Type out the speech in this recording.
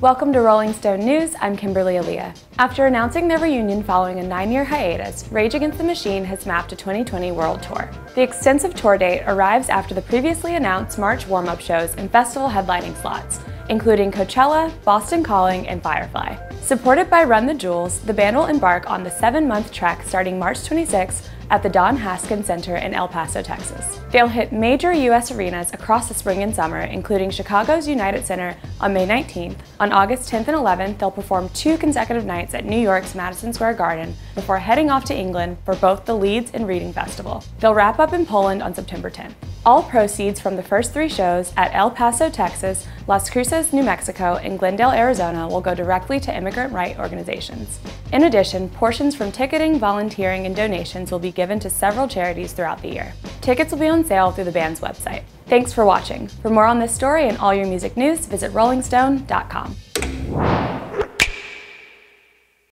Welcome to Rolling Stone News, I'm Kimberly Aaliyah. After announcing their reunion following a nine-year hiatus, Rage Against the Machine has mapped a 2020 world tour. The extensive tour date arrives after the previously announced March warm-up shows and festival headlining slots, including Coachella, Boston Calling, and Firefly. Supported by Run the Jewels, the band will embark on the seven-month trek starting March 26 at the Don Haskins Center in El Paso, Texas. They'll hit major U.S. arenas across the spring and summer, including Chicago's United Center on May 19th. On August 10th and 11th, they'll perform two consecutive nights at New York's Madison Square Garden before heading off to England for both the Leeds and Reading Festival. They'll wrap up in Poland on September 10th. All proceeds from the first three shows at El Paso, Texas, Las Cruces, New Mexico, and Glendale, Arizona will go directly to immigrant right organizations. In addition, portions from ticketing, volunteering, and donations will be given to several charities throughout the year. Tickets will be on sale through the band's website. Thanks for watching. For more on this story and all your music news, visit rollingstone.com.